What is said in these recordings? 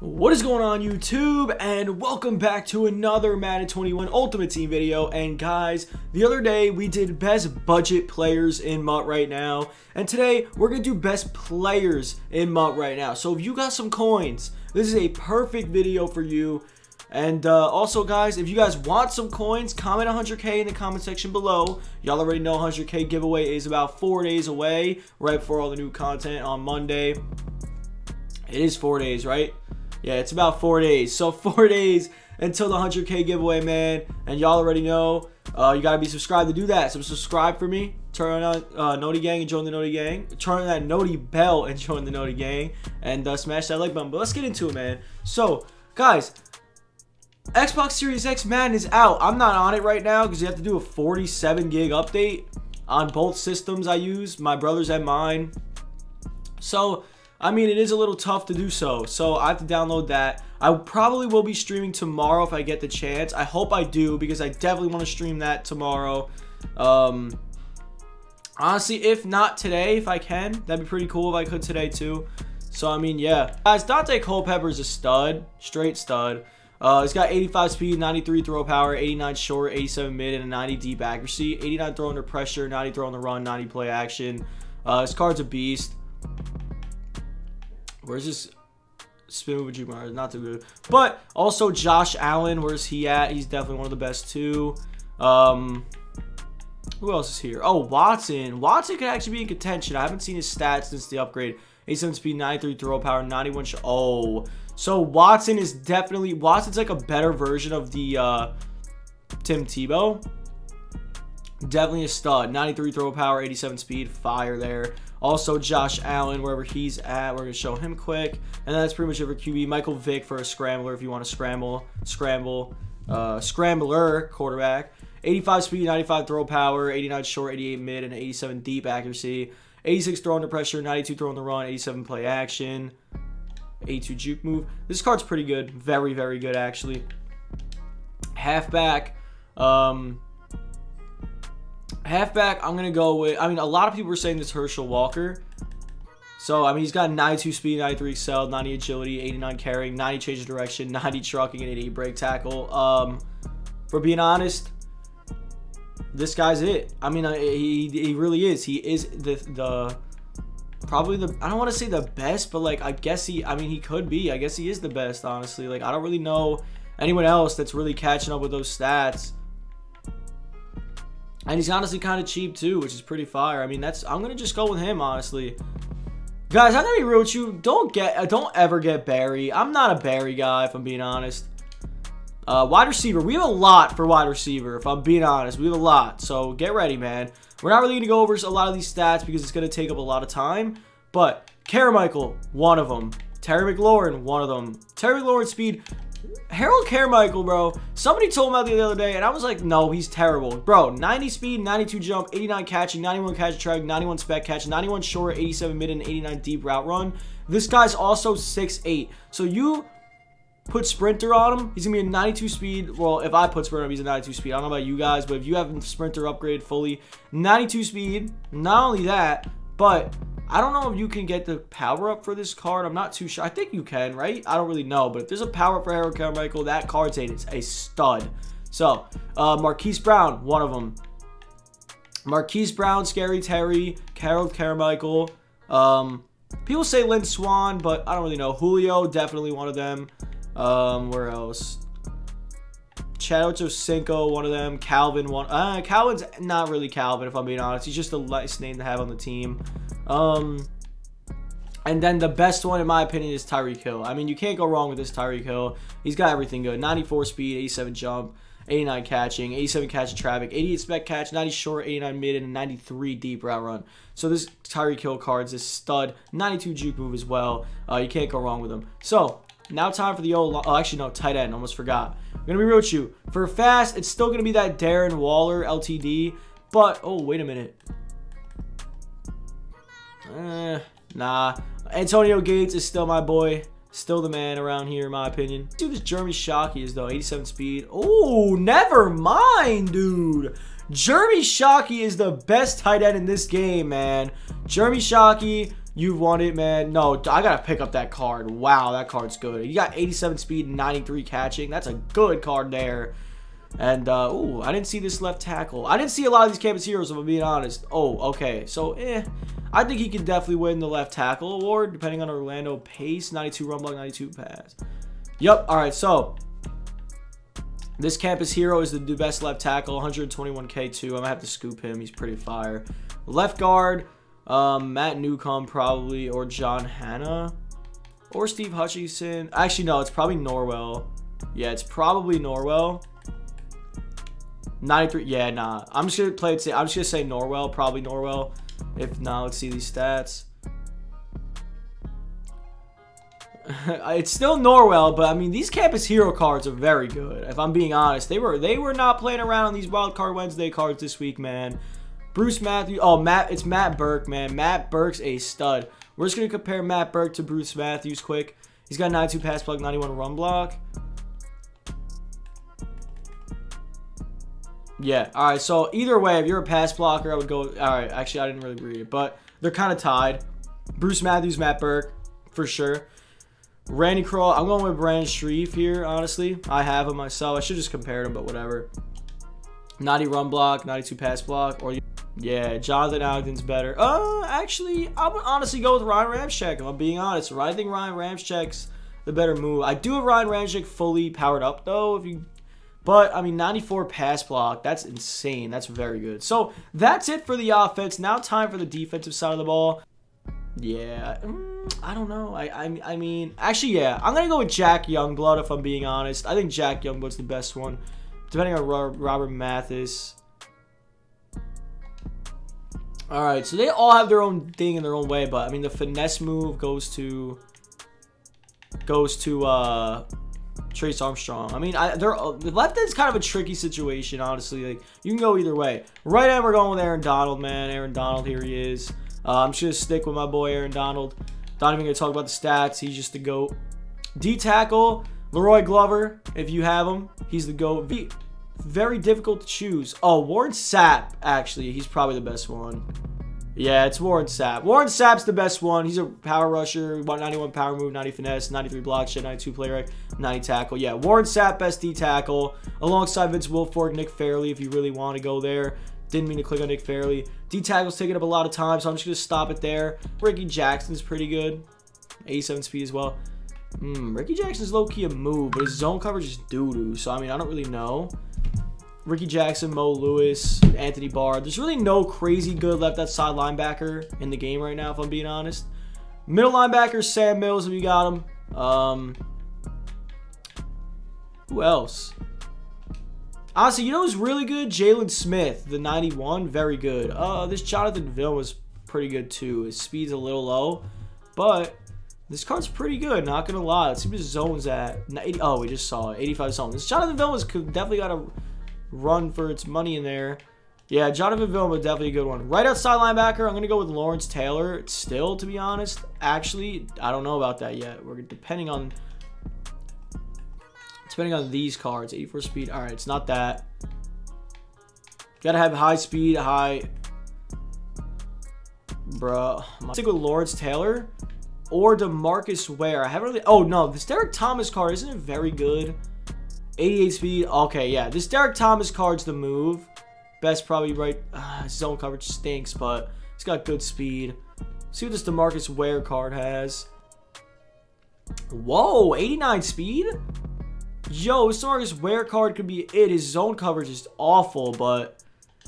What is going on YouTube? And welcome back to another Madden 21 Ultimate Team video. And guys the other day we did best budget players in MUT right now. And today we're gonna do best players in MUT right now. So if you got some coins this is a perfect video for you. And uh, also guys if you guys want some coins comment 100k in the comment section below. Y'all already know 100k giveaway is about four days away right before all the new content on Monday. It is four days right yeah, it's about four days. So four days until the 100k giveaway, man. And y'all already know, uh, you gotta be subscribed to do that. So subscribe for me. Turn on uh, Noti Gang and join the Noti Gang. Turn on that Noti bell and join the Noti Gang. And uh, smash that like button. But let's get into it, man. So, guys, Xbox Series X Madden is out. I'm not on it right now because you have to do a 47 gig update on both systems I use, my brother's and mine. So, I mean, it is a little tough to do so. So I have to download that. I probably will be streaming tomorrow if I get the chance. I hope I do because I definitely want to stream that tomorrow. Um, honestly, if not today, if I can, that'd be pretty cool if I could today too. So, I mean, yeah. Guys, Daunte Culpepper is a stud. Straight stud. Uh, he's got 85 speed, 93 throw power, 89 short, 87 mid, and a 90 deep accuracy. 89 throw under pressure, 90 throw on the run, 90 play action. Uh, his card's a beast. Where's this spin with Jumar? Not too good. But also Josh Allen, where's he at? He's definitely one of the best too. Um, who else is here? Oh, Watson. Watson could actually be in contention. I haven't seen his stats since the upgrade. 87 speed, 93 throw power, 91 Oh, so Watson is definitely... Watson's like a better version of the uh, Tim Tebow. Definitely a stud. 93 throw power, 87 speed. Fire there. Also, Josh Allen, wherever he's at, we're going to show him quick. And that's pretty much it for QB. Michael Vick for a scrambler if you want to scramble. Scramble. Uh, scrambler quarterback. 85 speed, 95 throw power, 89 short, 88 mid, and 87 deep accuracy. 86 throw under pressure, 92 throw on the run, 87 play action. 82 juke move. This card's pretty good. Very, very good, actually. Halfback. Um, Halfback, I'm going to go with, I mean, a lot of people are saying this Herschel Walker. So, I mean, he's got 92 speed, 93 excel, 90 agility, 89 carrying, 90 change of direction, 90 trucking, and 80 break tackle. Um, for being honest, this guy's it. I mean, uh, he, he really is. He is the, the, probably the, I don't want to say the best, but like, I guess he, I mean, he could be. I guess he is the best, honestly. Like, I don't really know anyone else that's really catching up with those stats. And he's honestly kind of cheap too, which is pretty fire. I mean, that's I'm gonna just go with him honestly. Guys, I'm gonna be real with you. Don't get, uh, don't ever get Barry. I'm not a Barry guy, if I'm being honest. Uh, wide receiver, we have a lot for wide receiver. If I'm being honest, we have a lot. So get ready, man. We're not really gonna go over a lot of these stats because it's gonna take up a lot of time. But Carmichael, one of them. Terry McLaurin, one of them. Terry McLaurin speed, Harold Carmichael, bro. Somebody told me about the other day, and I was like, no, he's terrible. Bro, 90 speed, 92 jump, 89 catching, 91 catch track, 91 spec catch, 91 short, 87 mid, and 89 deep route run. This guy's also 6'8". So you put sprinter on him, he's going to be a 92 speed. Well, if I put sprinter on him, he's a 92 speed. I don't know about you guys, but if you have sprinter upgrade fully, 92 speed. Not only that, but I don't know if you can get the power up for this card. I'm not too sure. I think you can, right? I don't really know. But if there's a power up for Harold Carmichael, that card's a, a stud. So, uh, Marquise Brown, one of them. Marquise Brown, Scary Terry, Harold Carmichael. Um, people say Lynn Swann, but I don't really know. Julio, definitely one of them. Um, where else? Chad Cinco, one of them. Calvin, one. Uh, Calvin's not really Calvin, if I'm being honest. He's just a nice name to have on the team. Um, and then the best one, in my opinion, is Tyreek Hill. I mean, you can't go wrong with this Tyreek Hill. He's got everything good. 94 speed, 87 jump, 89 catching, 87 catch traffic, 88 spec catch, 90 short, 89 mid, and 93 deep route run. So this Tyreek Hill card is a stud. 92 juke move as well. Uh, you can't go wrong with him. So now time for the old, oh, actually no, tight end. Almost forgot. I'm going to be real with you. For fast, it's still going to be that Darren Waller LTD. But, oh, wait a minute. Eh, nah. Antonio Gates is still my boy. Still the man around here, in my opinion. Dude, this Jeremy Shockey is, though. 87 speed. Oh, never mind, dude. Jeremy Shockey is the best tight end in this game, man. Jeremy Shockey, You want it, man? No, I gotta pick up that card. Wow, that card's good. You got 87 speed and 93 catching. That's a good card there. And, uh, ooh, I didn't see this left tackle. I didn't see a lot of these campus heroes, if I'm being honest. Oh, okay. So, eh. I think he can definitely win the left tackle award, depending on Orlando Pace. 92 run block, 92 pass. Yep. All right, so this campus hero is the best left tackle, 121k too. I'm gonna have to scoop him. He's pretty fire. Left guard, um, Matt Newcomb probably, or John Hannah, or Steve Hutchinson. Actually, no, it's probably Norwell. Yeah, it's probably Norwell. 93. Yeah, nah. I'm just gonna play it. I'm just gonna say Norwell. Probably Norwell. If not, let's see these stats. it's still Norwell, but I mean these campus hero cards are very good. If I'm being honest, they were they were not playing around on these Wild Card Wednesday cards this week, man. Bruce Matthews. Oh, Matt. It's Matt Birk, man. Matt Birk's a stud. We're just to compare Matt Birk to Bruce Matthews quick. He's got 92 pass block, 91 run block. Yeah. All right. So either way, if you're a pass blocker, I would go. All right. Actually, I didn't really read it, but they're kind of tied. Bruce Matthews, Matt Birk, for sure. Randy Kroll. I'm going with Brandon Strief here, honestly. I have him myself. I should just compare them, but whatever. 90 run block, 92 pass block, or yeah, Jonathan Ogden's better. Uh, actually, I would honestly go with Ryan Ramczyk, if I'm being honest. I think Ryan Ramczyk's the better move. I do have Ryan Ramczyk fully powered up, though, if you... But, I mean, 94 pass block, that's insane. That's very good. So, that's it for the offense. Now time for the defensive side of the ball. Yeah, mm, I don't know. I, I, I mean, actually, yeah. I'm going to go with Jack Youngblood, if I'm being honest. I think Jack Youngblood's the best one. Depending on Robert Mathis. All right, so they all have their own thing in their own way, but I mean the finesse move goes to goes to uh Trace Armstrong. I mean, I, they're the left end's kind of a tricky situation, honestly. Like you can go either way. Right end, we're going with Aaron Donald, man. Aaron Donald, here he is. Uh, I'm just gonna stick with my boy Aaron Donald. Not even gonna talk about the stats. He's just the goat. D tackle, La'Roi Glover. If you have him, he's the goat very difficult to choose. Oh, Warren Sapp, actually. He's probably the best one. Yeah, it's Warren Sapp. Warren Sapp's the best one. He's a power rusher, 191 power move, 90 finesse, 93 block shit, 92 play rate, 90 tackle. Yeah, Warren Sapp, best D tackle, alongside Vince Wilfork, Nick Fairley, if you really want to go there. Didn't mean to click on Nick Fairley. D tackle's taking up a lot of time, so I'm just going to stop it there. Rickey Jackson's pretty good. 87 speed as well. Hmm, Rickey Jackson's low-key a move, but his zone coverage is doo-doo, so I mean, I don't really know. Rickey Jackson, Mo Lewis, Anthony Barr. There's really no crazy good left outside linebacker in the game right now, if I'm being honest. Middle linebacker, Sam Mills, if you got him. Um, who else? Honestly, you know who's really good? Jaylon Smith, the 91, very good. Uh, this Jonathan Vilma was pretty good too. His speed's a little low, but this card's pretty good, not gonna lie. Let's see what his zone's at. 80, oh, we just saw it. 85 zone. This Jonathan Vilma's definitely got a run for its money in there. Yeah, Jonathan Vilma, definitely a good one. Right outside linebacker, I'm going to go with Lawrence Taylor. Still, to be honest, actually, I don't know about that yet. We're depending on depending on these cards. 84 speed. All right, it's not that. Got to have high speed, high... Bruh. Stick with Lawrence Taylor or DeMarcus Ware. I haven't really... Oh, no. This Derrick Thomas card isn't very good. 88 speed. Okay, yeah. This Derrick Thomas card's the move. Best probably right. Uh, zone coverage stinks, but he's got good speed. See what this DeMarcus Ware card has. Whoa, 89 speed? Yo, this DeMarcus Ware card could be it. His zone coverage is awful, but...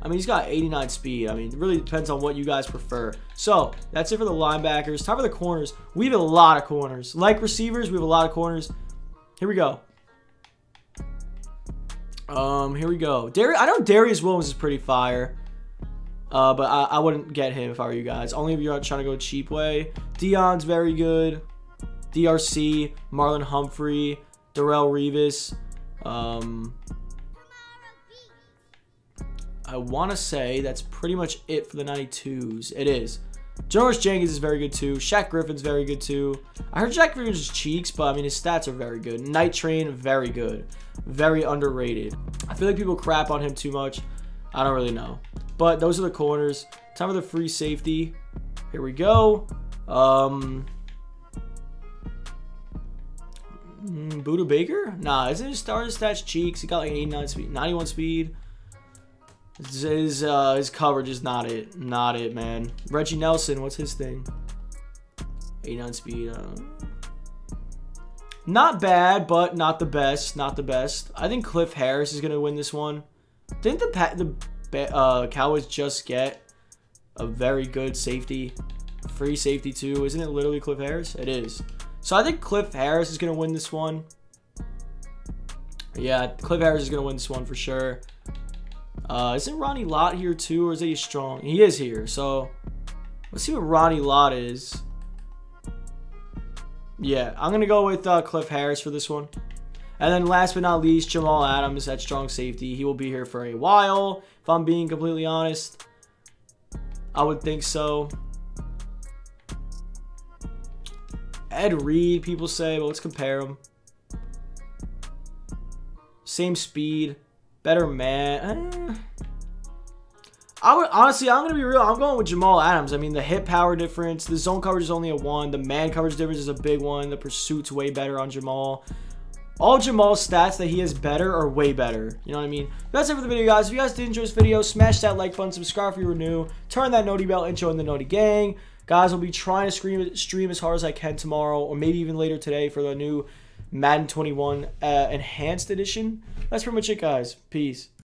I mean, he's got 89 speed. I mean, it really depends on what you guys prefer. So, that's it for the linebackers. Time for the corners. We have a lot of corners. Like receivers, we have a lot of corners. Here we go. Um, here we go. Dar I know Darious Williams is pretty fire. Uh, but I, I wouldn't get him if I were you guys. Only if you're trying to go cheap way. Deion's very good. DRC, Marlon Humphrey, Darrelle Revis. Um, I want to say that's pretty much it for the 92s. It is. Janoris Jenkins is very good too. Shaq Griffin's very good too. I heard Shaq Griffin's cheeks, but I mean his stats are very good. Night Train, very good. Very underrated. I feel like people crap on him too much. I don't really know. But those are the corners. Time for the free safety. Here we go. Um, mm, Budda Baker? Nah, isn't his starting stats cheeks? He got like 89 speed, 91 speed. His uh, his coverage is not it, not it, man. Reggie Nelson, what's his thing? 89 speed. Uh, not bad, but not the best. Not the best. I think Cliff Harris is gonna win this one. Didn't the the uh, Cowboys just get a very good safety, free safety too? Isn't it literally Cliff Harris? It is. So I think Cliff Harris is gonna win this one. Yeah, Cliff Harris is gonna win this one for sure. Uh, isn't Ronnie Lott here too, or is he strong? He is here. So let's see what Ronnie Lott is. Yeah, I'm going to go with uh, Cliff Harris for this one. And then last but not least, Jamal Adams at strong safety. He will be here for a while, if I'm being completely honest. I would think so. Ed Reed, people say, but let's compare them. Same speed, better man. Eh. I would honestly, I'm gonna be real. I'm going with Jamal Adams. I mean, the hit power difference, the zone coverage is only a one. The man coverage difference is a big one. The pursuit's way better on Jamal. All Jamal's stats that he has better are way better. You know what I mean? That's it for the video, guys. If you guys did enjoy this video, smash that like button, subscribe if you were new, turn that noti bell, and join the Noti Gang. Guys, I'll be trying to stream, stream as hard as I can tomorrow, or maybe even later today for the new Madden 21 uh, Enhanced Edition. That's pretty much it, guys. Peace.